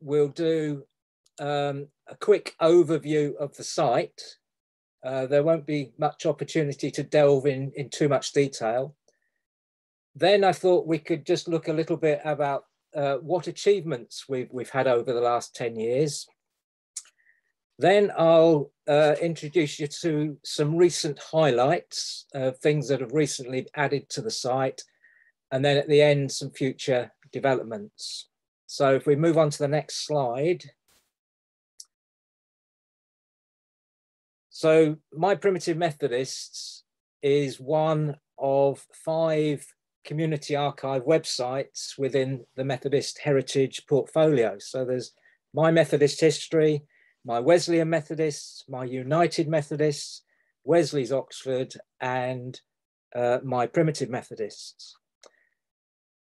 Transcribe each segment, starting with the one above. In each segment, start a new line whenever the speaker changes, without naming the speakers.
we'll do um, a quick overview of the site. Uh, there won't be much opportunity to delve in, in too much detail. Then I thought we could just look a little bit about uh, what achievements we've, we've had over the last 10 years. Then I'll uh, introduce you to some recent highlights, uh, things that have recently added to the site, and then at the end, some future developments. So if we move on to the next slide. So My Primitive Methodists is one of five community archive websites within the Methodist Heritage portfolio. So there's My Methodist History, My Wesleyan Methodists, My United Methodists, Wesley's Oxford, and uh, My Primitive Methodists.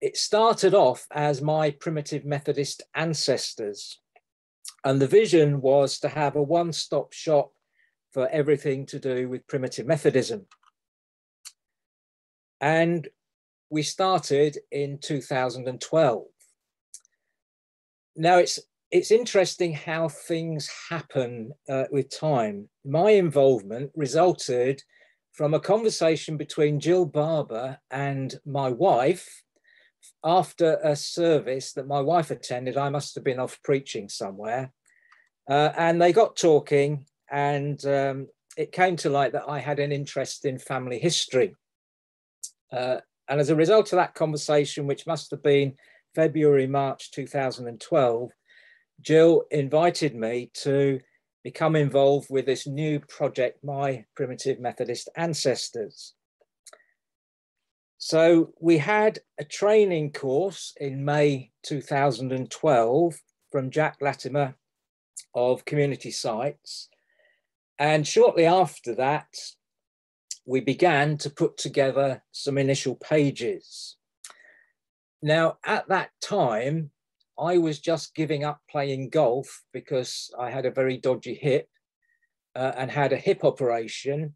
It started off as My Primitive Methodist Ancestors, and the vision was to have a one-stop shop for everything to do with primitive Methodism. And we started in 2012. Now it's it's interesting how things happen uh, with time. My involvement resulted from a conversation between Jill Barber and my wife after a service that my wife attended. I must have been off preaching somewhere. Uh, and they got talking and um, it came to light that I had an interest in family history. Uh, and as a result of that conversation, which must have been February, March 2012, Jill invited me to become involved with this new project, My Primitive Methodist Ancestors. So we had a training course in May 2012 from Jack Latimer of Community Sites. And shortly after that, we began to put together some initial pages. Now, at that time, I was just giving up playing golf because I had a very dodgy hip uh, and had a hip operation.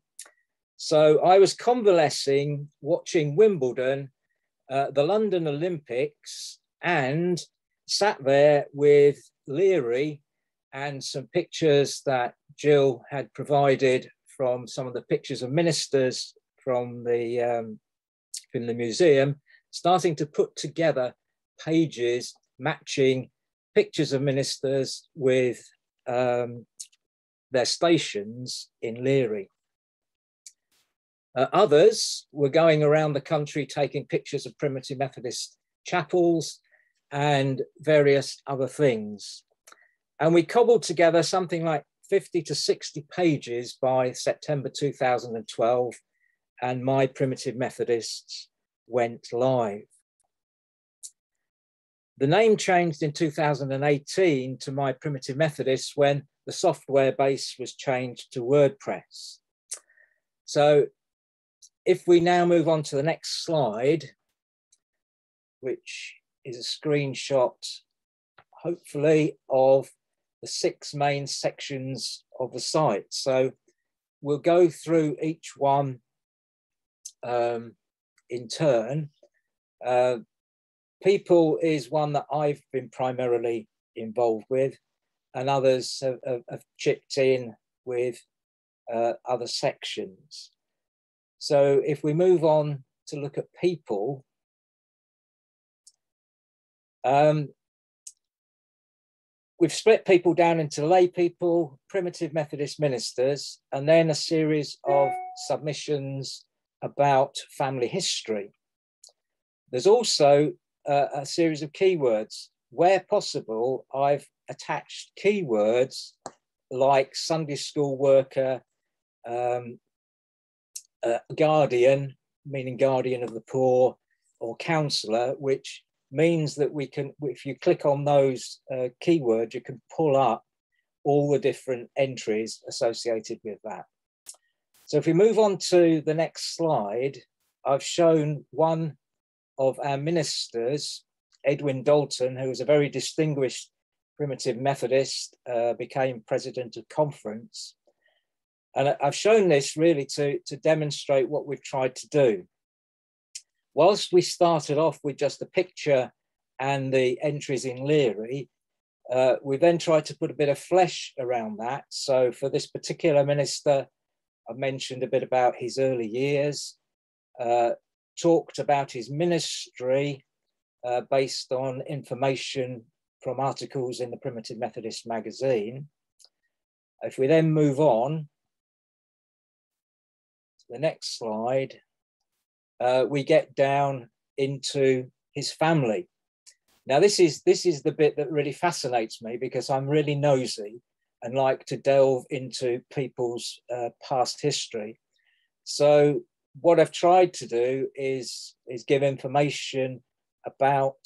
So I was convalescing, watching Wimbledon, uh, the London Olympics, and sat there with Leary and some pictures that Jill had provided from some of the pictures of ministers from the um, in the museum, starting to put together pages matching pictures of ministers with um, their stations in Leary. Uh, others were going around the country taking pictures of primitive Methodist chapels and various other things. And we cobbled together something like 50 to 60 pages by September 2012, and My Primitive Methodists went live. The name changed in 2018 to My Primitive Methodists when the software base was changed to WordPress. So if we now move on to the next slide, which is a screenshot, hopefully, of the six main sections of the site. So we'll go through each one um, in turn. Uh, people is one that I've been primarily involved with, and others have, have, have chipped in with uh, other sections. So if we move on to look at people, um, we've split people down into lay people, primitive Methodist ministers, and then a series of submissions about family history. There's also uh, a series of keywords. Where possible, I've attached keywords like Sunday school worker, um, uh, guardian, meaning guardian of the poor, or counsellor, which means that we can, if you click on those uh, keywords, you can pull up all the different entries associated with that. So if we move on to the next slide, I've shown one of our ministers, Edwin Dalton, who was a very distinguished primitive Methodist, uh, became president of conference. And I've shown this really to, to demonstrate what we've tried to do whilst we started off with just a picture and the entries in Leary, Uh, we then tried to put a bit of flesh around that. So for this particular minister, I mentioned a bit about his early years, uh, talked about his ministry uh, based on information from articles in the Primitive Methodist magazine. If we then move on the next slide, uh, we get down into his family. Now, this is this is the bit that really fascinates me because I'm really nosy and like to delve into people's uh, past history. So, what I've tried to do is is give information about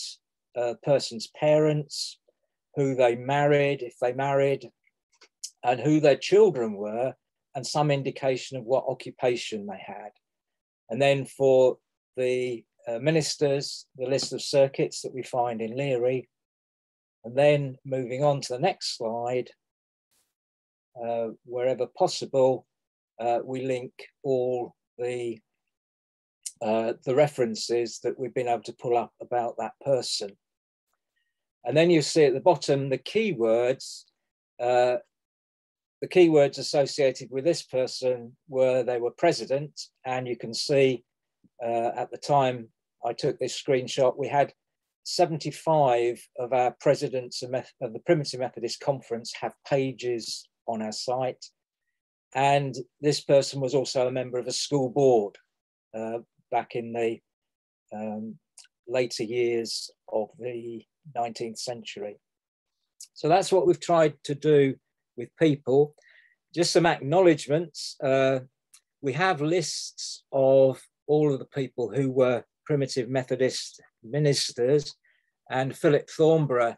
a person's parents, who they married, if they married, and who their children were, and some indication of what occupation they had. And then for the uh, ministers, the list of circuits that we find in Leary. And then moving on to the next slide, uh, wherever possible, uh, we link all the uh, the references that we've been able to pull up about that person. And then you see at the bottom the keywords. Uh, the keywords associated with this person were they were president, and you can see uh, at the time I took this screenshot, we had 75 of our presidents of, the Primitive Methodist Conference have pages on our site. And this person was also a member of a school board uh, back in the um, later years of the 19th century. So that's what we've tried to do with people. Just some acknowledgements. Uh, we have lists of all of the people who were primitive Methodist ministers, and Philip Thornborough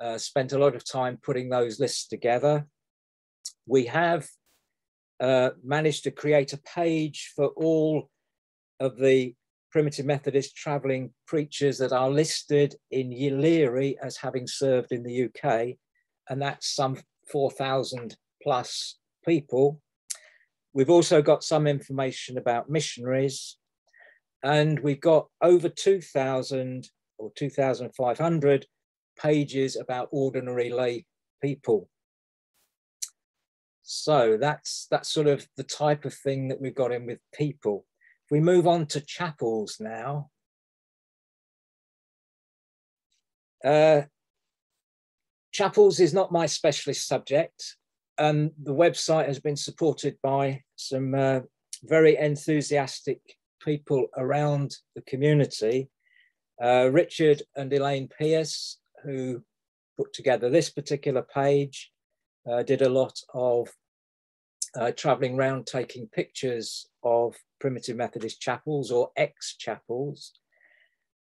uh, spent a lot of time putting those lists together. We have uh, managed to create a page for all of the primitive Methodist travelling preachers that are listed in Leary as having served in the UK, and that's some 4,000 plus people. We've also got some information about missionaries, and we've got over 2,000 or 2,500 pages about ordinary lay people. So that's that's sort of the type of thing that we've got in with people. If we move on to chapels now, uh, chapels is not my specialist subject, and the website has been supported by some uh, very enthusiastic people around the community. Uh, Richard and Elaine Pierce, who put together this particular page, uh, did a lot of uh, traveling around taking pictures of primitive Methodist chapels or ex chapels.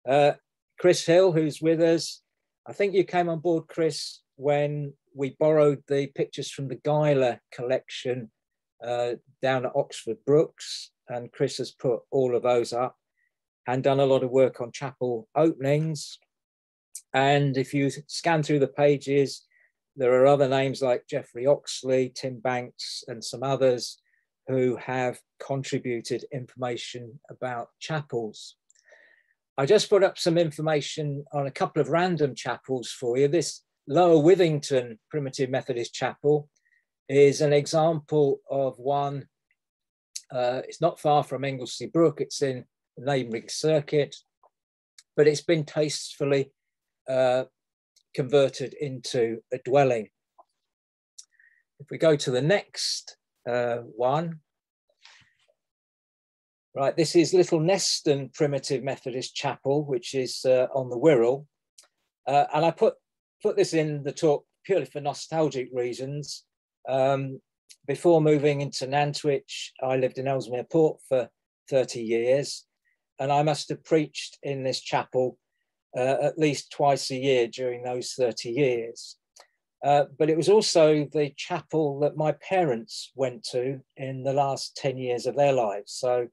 Uh, Chris Hill, who's with us, I think you came on board, Chris, when we borrowed the pictures from the Guyler collection uh, down at Oxford Brookes and Chris has put all of those up and done a lot of work on chapel openings. And if you scan through the pages, there are other names like Geoffrey Oxley, Tim Banks, and some others who have contributed information about chapels. I just put up some information on a couple of random chapels for you. This Lower Withington Primitive Methodist Chapel is an example of one uh, it's not far from Englesea Brook. It's in the neighbouring circuit, but it's been tastefully uh, converted into a dwelling. If we go to the next uh, one, right, this is Little Neston Primitive Methodist Chapel, which is uh, on the Wirral. Uh, and I put, put this in the talk purely for nostalgic reasons. Um, before moving into Nantwich, I lived in Ellesmere Port for 30 years, and I must have preached in this chapel uh, at least twice a year during those 30 years. Uh, but it was also the chapel that my parents went to in the last 10 years of their lives. So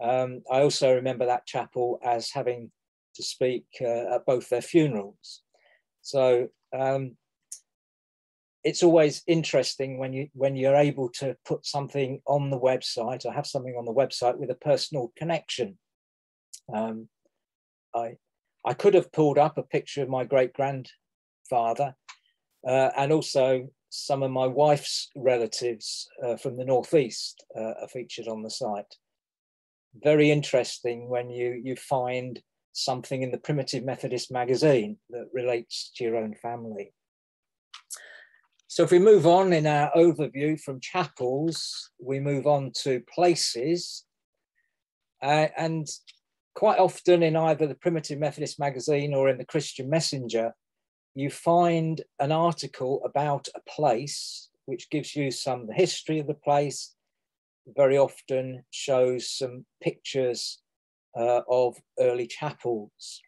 um, I also remember that chapel as having to speak uh, at both their funerals. So um, it's always interesting when you when you're able to put something on the website or have something on the website with a personal connection. Um, I I could have pulled up a picture of my great grandfather, uh, and also some of my wife's relatives uh, from the Northeast uh, are featured on the site. Very interesting when you, you find something in the Primitive Methodist magazine that relates to your own family. So if we move on in our overview from chapels, we move on to places. Uh, and quite often in either the Primitive Methodist magazine or in the Christian Messenger, you find an article about a place which gives you some history of the place, very often shows some pictures uh, of early chapels.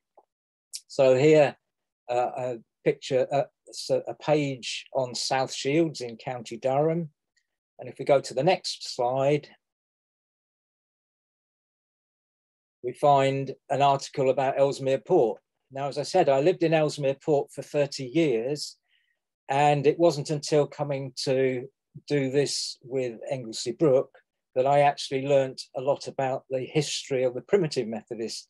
So here, uh, a picture, uh, a page on South Shields in County Durham. And if we go to the next slide, we find an article about Ellesmere Port. Now, as I said, I lived in Ellesmere Port for 30 years, and it wasn't until coming to do this with Englesea Brook that I actually learnt a lot about the history of the primitive Methodist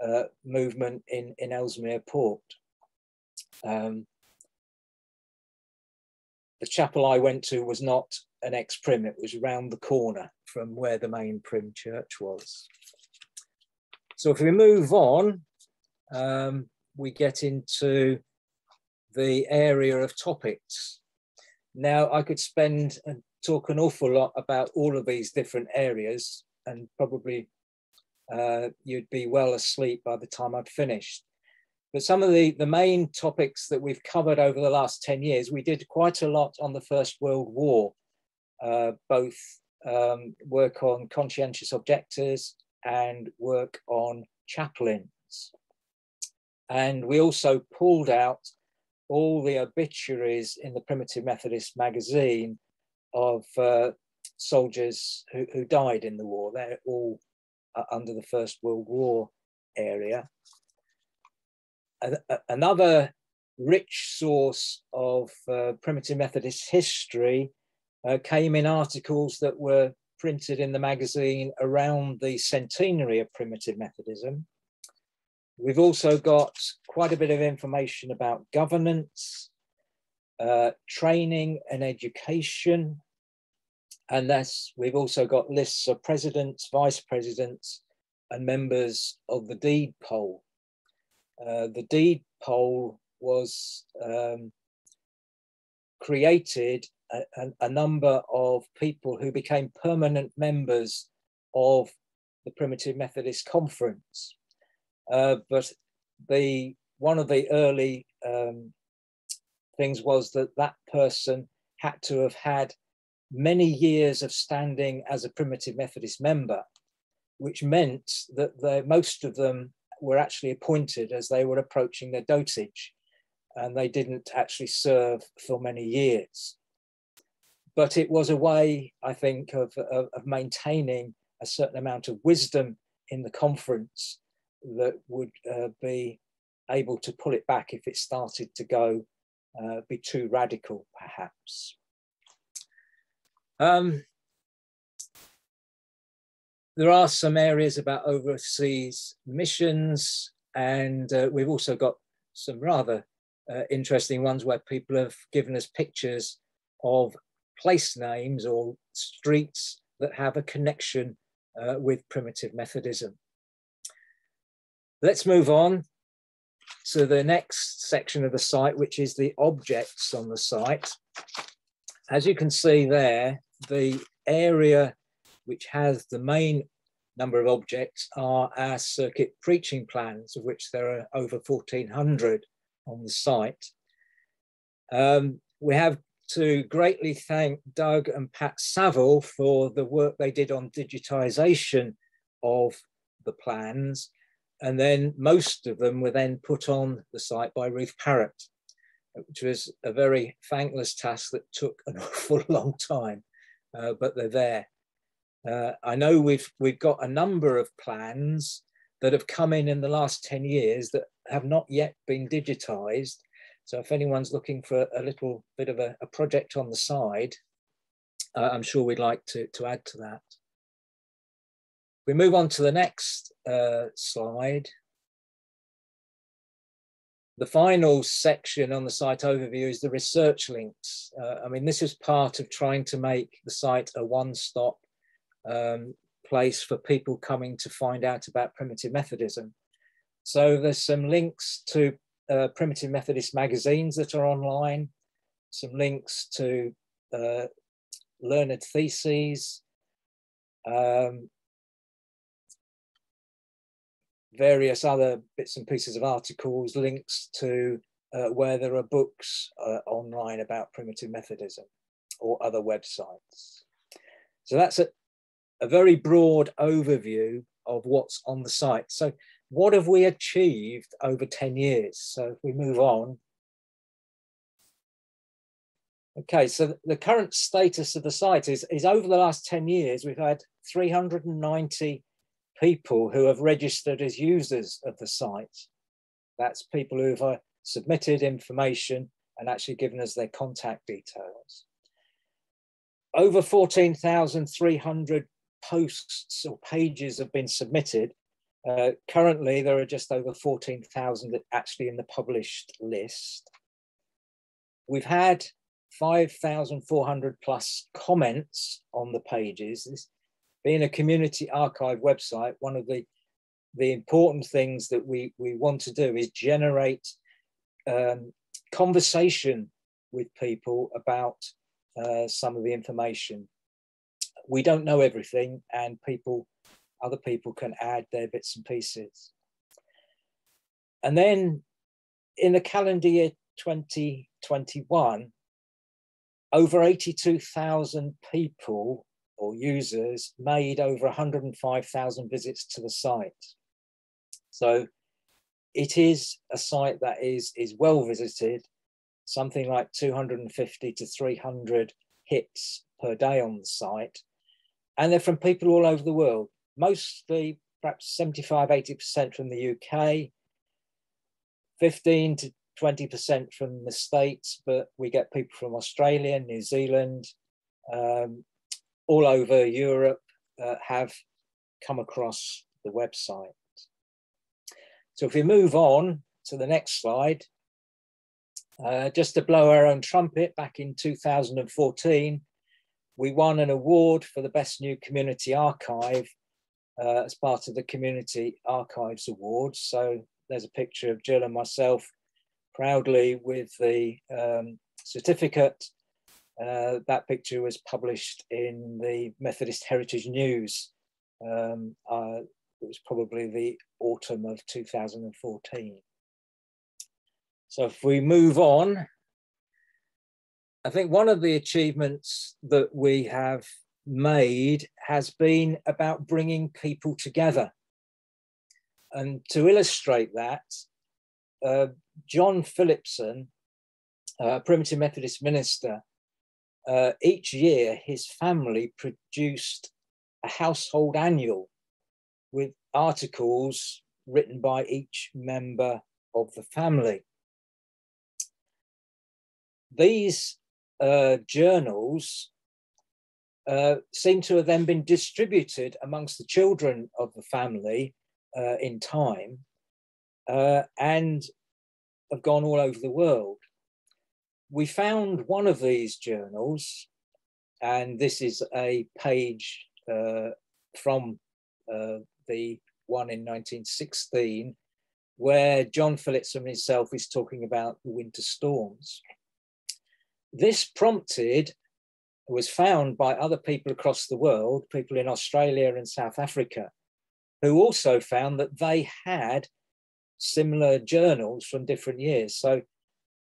uh, movement in, in Ellesmere Port. Um, the chapel I went to was not an ex-prim, it was round the corner from where the main prim church was. So if we move on, um, we get into the area of topics. Now I could spend and talk an awful lot about all of these different areas and probably uh, you'd be well asleep by the time I'd finished. But some of the, the main topics that we've covered over the last 10 years, we did quite a lot on the First World War, uh, both um, work on conscientious objectors and work on chaplains. And we also pulled out all the obituaries in the Primitive Methodist magazine of uh, soldiers who, who, died in the war. They're all uh, under the First World War area another rich source of uh, primitive Methodist history uh, came in articles that were printed in the magazine around the centenary of primitive Methodism. We've also got quite a bit of information about governance, uh, training and education. And that's, we've also got lists of presidents, vice presidents, and members of the deed poll. Uh, the deed poll was um, created a, a, number of people who became permanent members of the Primitive Methodist Conference. Uh, but the one of the early um, things was that that person had to have had many years of standing as a Primitive Methodist member, which meant that most of them were actually appointed as they were approaching their dotage, and they didn't actually serve for many years. But it was a way, I think, of, of, of maintaining a certain amount of wisdom in the conference that would uh, be able to pull it back if it started to go uh, be too radical, perhaps. Um, there are some areas about overseas missions, and uh, we've also got some rather uh, interesting ones where people have given us pictures of place names or streets that have a connection uh, with primitive Methodism. Let's move on to the next section of the site, which is the objects on the site. As you can see there, the area which has the main number of objects are our circuit preaching plans, of which there are over 1,400 on the site. Um, we have to greatly thank Doug and Pat Saville for the work they did on digitization of the plans. And then most of them were then put on the site by Ruth Parrott, which was a very thankless task that took an awful long time, uh, but they're there. Uh, I know we've we've got a number of plans that have come in in the last 10 years that have not yet been digitized. So if anyone's looking for a little bit of a, a project on the side, uh, I'm sure we'd like to, to add to that. We move on to the next uh, slide. the final section on the site overview is the research links. Uh, I mean, this is part of trying to make the site a one-stop um, place for people coming to find out about primitive Methodism. So there's some links to uh, Primitive Methodist magazines that are online, some links to uh, learned theses, um, various other bits and pieces of articles, links to uh, where there are books uh, online about primitive Methodism or other websites. So that's a, a very broad overview of what's on the site. So what have we achieved over 10 years? So if we move on. Okay, so the current status of the site is, is over the last 10 years, we've had 390 people who have registered as users of the site. That's people who have uh, submitted information and actually given us their contact details. Over 14,300 posts or pages have been submitted. Uh, currently, there are just over 14,000 actually in the published list. We've had 5,400 plus comments on the pages. This, being a community archive website, one of the the important things that we we want to do is generate um, conversation with people about uh, some of the information. We don't know everything, and people, other people, can add their bits and pieces. And then, in the calendar year 2021, over 82,000 people or users made over 105,000 visits to the site. So it is a site that is, is well visited, something like 250 to 300 hits per day on the site. And they're from people all over the world, mostly perhaps 75, 80% from the UK, 15 to 20% from the States, but we get people from Australia, New Zealand, um, all over Europe uh, have come across the website. So if we move on to the next slide, uh, just to blow our own trumpet, back in 2014, we won an award for the best new community archive uh, as part of the Community Archives Awards. So there's a picture of Jill and myself proudly with the um, certificate uh, that picture was published in the Methodist Heritage News. Um, uh, it was probably the autumn of 2014. So if we move on, I think one of the achievements that we have made has been about bringing people together. And to illustrate that, uh, John Phillipson, a primitive Methodist minister, uh, each year his family produced a household annual with articles written by each member of the family. These uh, journals uh, seem to have then been distributed amongst the children of the family uh, in time uh, and have gone all over the world we found one of these journals, and this is a page uh, from uh, the one in 1916, where John Phillipson himself is talking about the winter storms. This prompted, was found by other people across the world, people in Australia and South Africa, who also found that they had similar journals from different years. So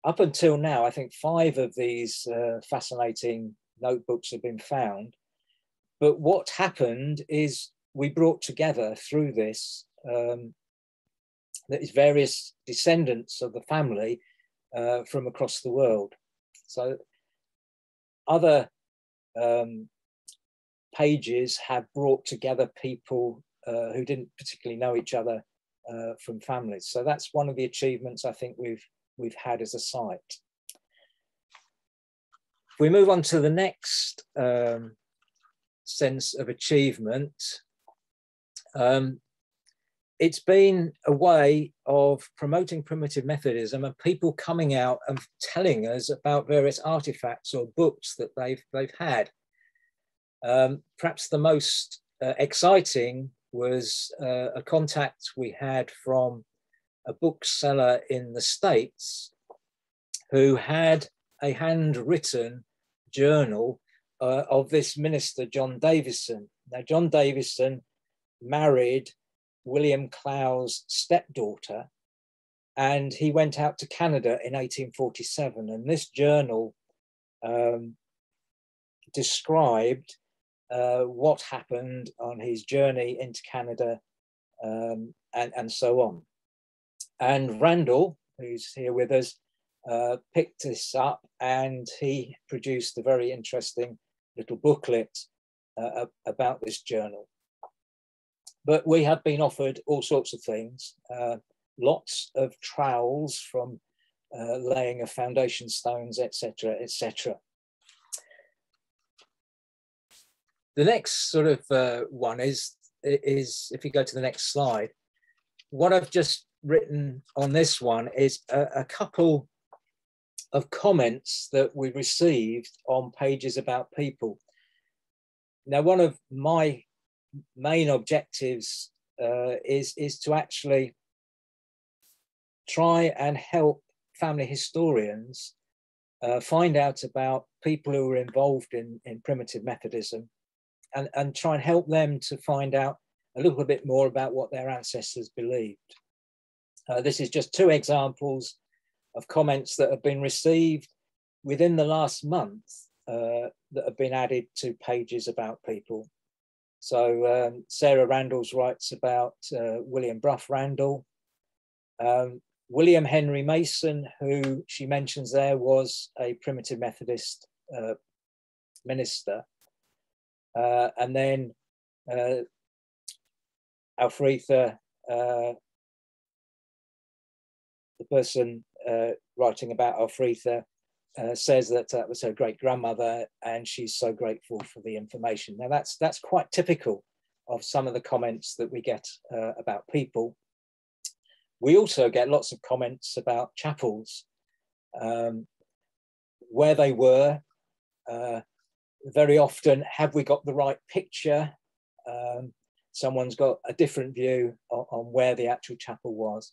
up until now, I think five of these uh, fascinating notebooks have been found. But what happened is we brought together through this um, that is various descendants of the family uh, from across the world. So other um, pages have brought together people uh, who didn't particularly know each other uh, from families. So that's one of the achievements I think we've we've had as a site. We move on to the next um, sense of achievement, um, it's been a way of promoting primitive Methodism and people coming out and telling us about various artifacts or books that they've, they've had. Um, perhaps the most uh, exciting was uh, a contact we had from a bookseller in the States who had a handwritten journal uh, of this minister, John Davison. Now, John Davison married William Clowes' stepdaughter, and he went out to Canada in 1847. And this journal um, described uh, what happened on his journey into Canada um, and, and so on. And Randall, who's here with us, uh, picked this up and he produced a very interesting little booklet uh, about this journal. But we have been offered all sorts of things, uh, lots of trowels from uh, laying of foundation stones, etc., etc. The next sort of uh, one is, is, if you go to the next slide, what I've just written on this one is a, a couple of comments that we received on pages about people. Now, one of my main objectives uh, is, is to actually try and help family historians uh, find out about people who were involved in, in primitive Methodism and, and try and help them to find out a little bit more about what their ancestors believed. Uh, this is just two examples of comments that have been received within the last month uh, that have been added to pages about people. So um, Sarah Randalls writes about uh, William Bruff Randall. Um, William Henry Mason, who she mentions there, was a primitive Methodist uh, minister. Uh, and then uh, Alfretha, uh, the person uh, writing about Alfretha, uh, says that that was her great grandmother and she's so grateful for the information. Now that's that's quite typical of some of the comments that we get uh, about people. We also get lots of comments about chapels, um, where they were. Uh, very often, have we got the right picture? Um, someone's got a different view on, on, where the actual chapel was.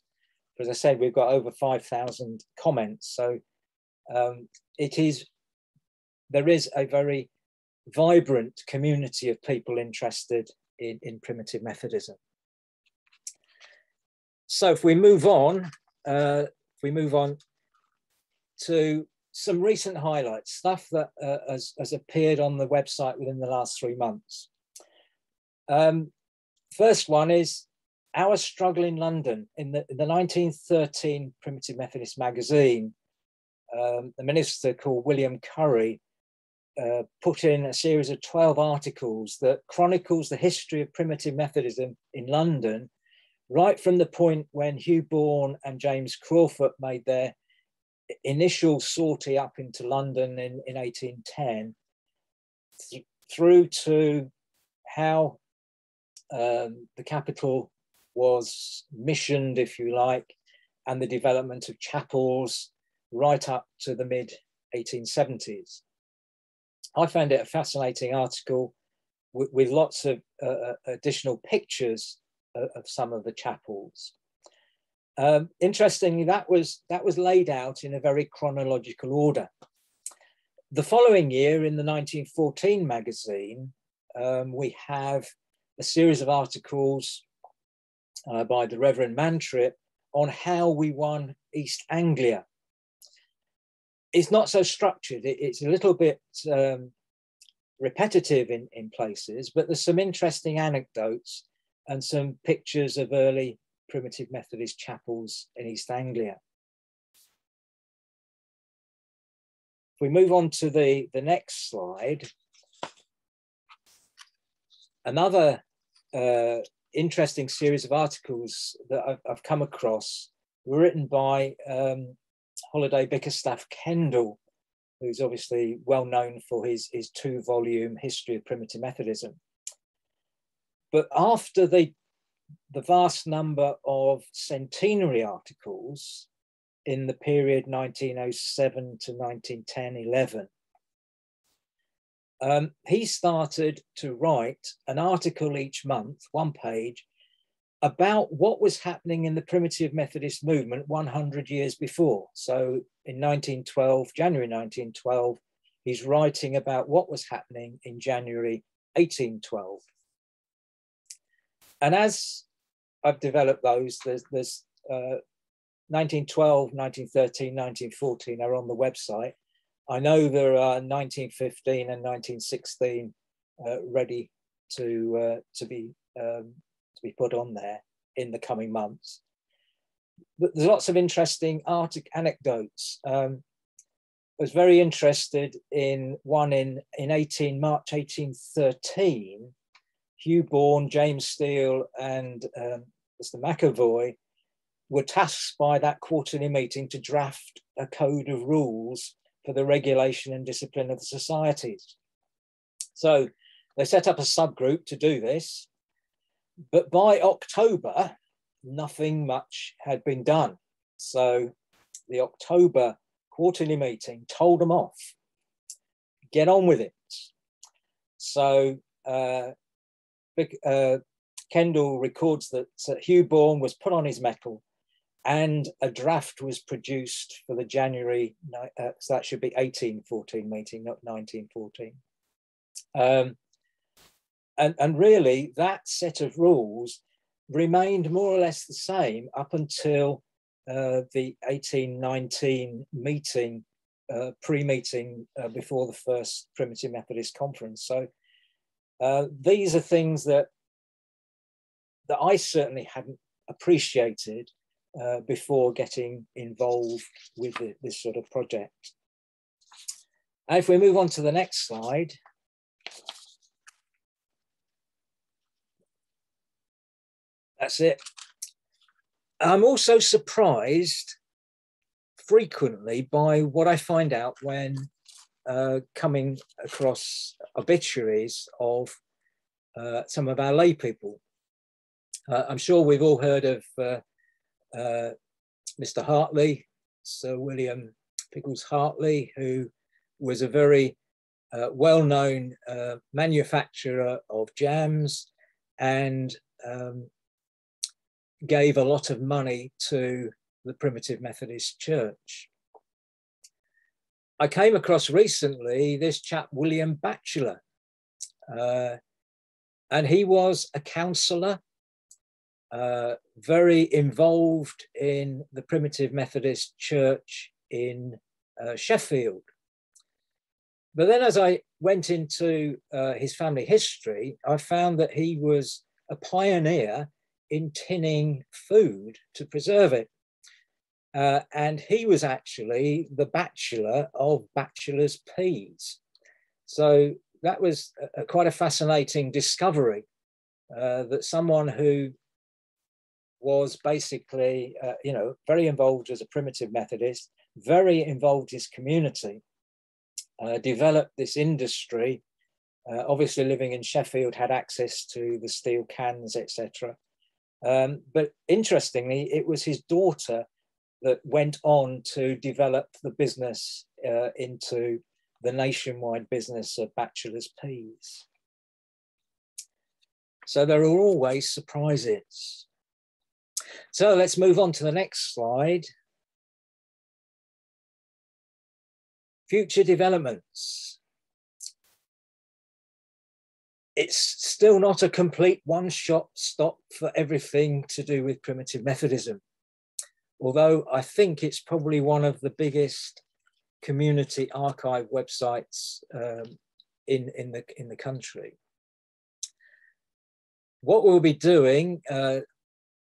As I said, we've got over 5,000 comments. So um, it is, there is a very vibrant community of people interested in, in primitive Methodism. So if we move on, uh, if we move on to some recent highlights, stuff that uh, has, has, appeared on the website within the last three months. Um, first one is Our Struggle in London. In the, in the 1913 Primitive Methodist magazine, um, the minister called William Curry uh, put in a series of 12 articles that chronicles the history of primitive Methodism in London, right from the point when Hugh Bourne and James Crawford made their initial sortie up into London in, in 1810, th through to how um, the capital was missioned, if you like, and the development of chapels right up to the mid 1870s. I found it a fascinating article with, with lots of uh, uh additional pictures of, of, some of the chapels. Um, interestingly, that was, that was laid out in a very chronological order. The following year, in the 1914 magazine, um, we have a series of articles uh, by the Reverend Mantrip on how we won East Anglia it's not so structured. It, it's a little bit um, repetitive in, in places, but there's some interesting anecdotes and some pictures of early primitive Methodist chapels in East Anglia. If we move on to the, the next slide, another uh, interesting series of articles that I've, I've, come across were written by um, Holliday Bickerstaffe Kendall, who's obviously well known for his, his two volume history of primitive Methodism. But after they the vast number of centenary articles in the period 1907 to 1910 11. Um, he started to write an article each month, one page, about what was happening in the primitive Methodist movement 100 years before. So in 1912, January 1912, he's writing about what was happening in January 1812. And as I've developed those, there's, there's uh, 1912, 1913, 1914 are on the website. I know there are 1915 and 1916 uh, ready to, uh, to be um, to be put on there in the coming months. But there's lots of interesting art anecdotes. Um, I was very interested in one in, in 18 March 1813. Hugh Bourne, James Steele, and um, Mr. McAvoy were tasked by that quarterly meeting to draft a code of rules for the regulation and discipline of the societies. So they set up a subgroup to do this. But by October, nothing much had been done. So the October quarterly meeting told them off. Get on with it. So uh, uh, Kendall records that Hugh Bourne was put on his mettle and a draft was produced for the January, uh, so that should be 1814 meeting, not 1914. Um, and, and really, that set of rules remained more or less the same up until uh, the 1819 meeting, uh, pre-meeting uh, before the first Primitive Methodist Conference. So uh, these are things that that I certainly hadn't appreciated uh, before getting involved with the, this sort of project. And if we move on to the next slide, That's it. I'm also surprised frequently by what I find out when uh, coming across obituaries of uh, some of our lay people. Uh, I'm sure we've all heard of uh, uh, Mr. Hartley, Sir William Pickles Hartley, who was a very uh, well-known manufacturer of jams and um, gave a lot of money to the Primitive Methodist Church. I came across recently this chap, William Batchelor, uh, and he was a counsellor, uh, very involved in the Primitive Methodist Church in uh, Sheffield. But then, as I went into uh, his family history, I found that he was a pioneer in tinning food to preserve it. Uh, and he was actually the Batchelor of Batchelor's peas. So that was a, a quite a fascinating discovery uh, that someone who was basically, uh, you know, very involved as a primitive Methodist, very involved his community, uh, developed this industry. Uh, obviously, living in Sheffield, had access to the steel cans, etc. Um, but interestingly, it was his daughter that went on to develop the business uh, into the nationwide business of Batchelor's peas. So there are always surprises. So let's move on to the next slide. Future developments. it's still not a complete one shot stop for everything to do with primitive Methodism. Although I think it's probably one of the biggest community archive websites um, in, in, the, in the country. What we'll be doing, uh,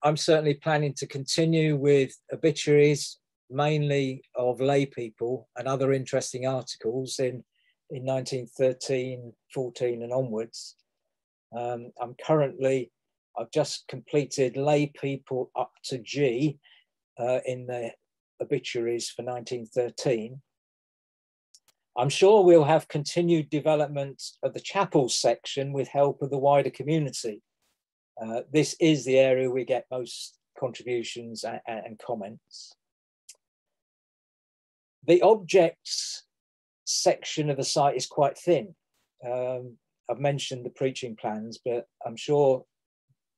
I'm certainly planning to continue with obituaries, mainly of lay people and other interesting articles in, in 1913, 14 and onwards. Um, I'm currently, I've just completed lay people up to G uh, in the obituaries for 1913. I'm sure we'll have continued development of the chapel section with help of the wider community. Uh, this is the area we get most contributions and, and comments. The objects section of the site is quite thin. Um, I've mentioned the preaching plans, but I'm sure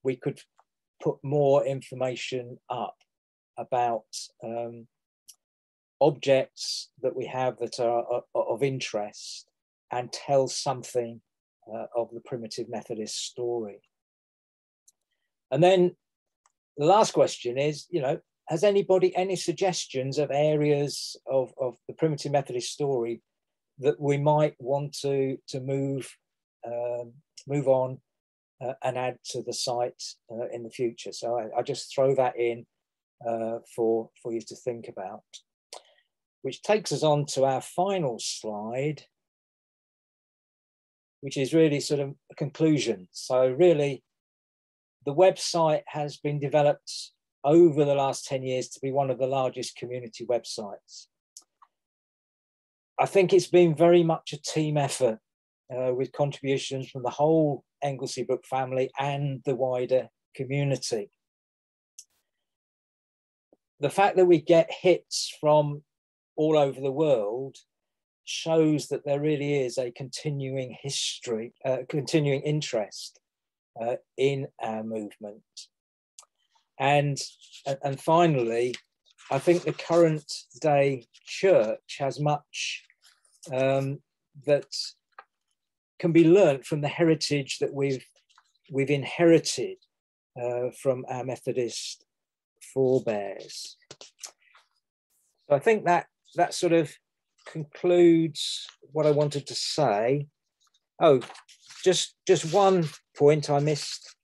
we could put more information up about um, objects that we have that are, of interest and tell something uh, of the primitive Methodist story. And then the last question is, you know, has anybody any suggestions of areas of, of the primitive Methodist story that we might want to, to move, um, move on uh, and add to the site uh, in the future? So I, I just throw that in uh, for, for you to think about. Which takes us on to our final slide, which is really sort of a conclusion. So really, the website has been developed over the last 10 years to be one of the largest community websites. I think it's been very much a team effort uh, with contributions from the whole Englesea Brook family and the wider community. The fact that we get hits from all over the world shows that there really is a continuing history, uh, continuing interest uh, in our movement. And, and finally, I think the current day church has much um, that can be learnt from the heritage that we've, we've inherited uh, from our Methodist forebears. So I think that that sort of concludes what I wanted to say. Oh, just just one point I missed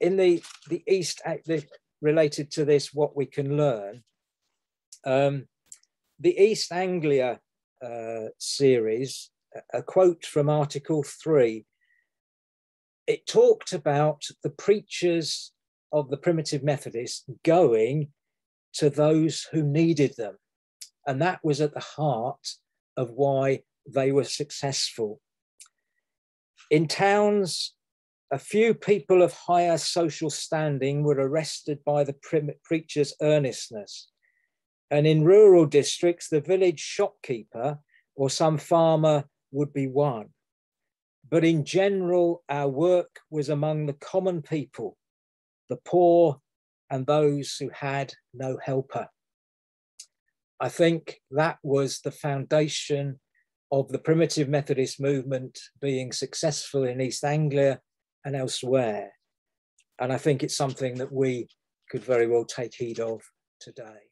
in the the East the, related to this. What we can learn. Um, the East Anglia uh, series, a quote from Article Three. It talked about the preachers of the primitive Methodists going to those who needed them. And that was at the heart of why they were successful. In towns, a few people of higher social standing were arrested by the preacher's earnestness. And in rural districts, the village shopkeeper or some farmer would be one. But in general, our work was among the common people, the poor, and those who had no helper. I think that was the foundation of the primitive Methodist movement being successful in East Anglia and elsewhere. And I think it's something that we could very well take heed of today.